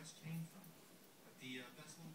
has changed from. But the uh, vessel